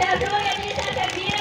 小猪佩奇小彩旗